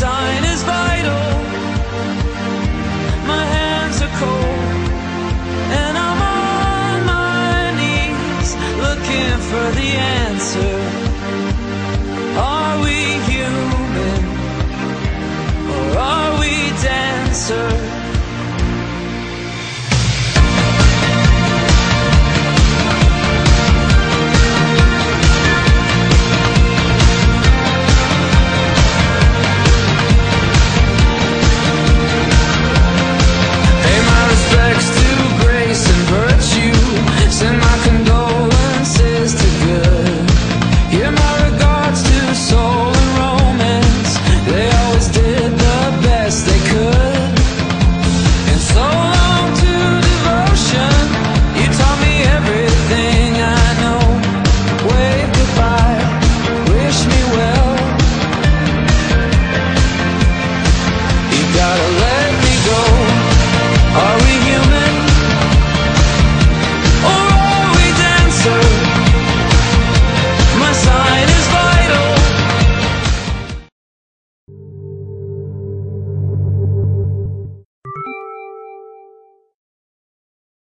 sign is vital. My hands are cold. And I'm on my knees looking for the answer. Are we human? Or are we dancers?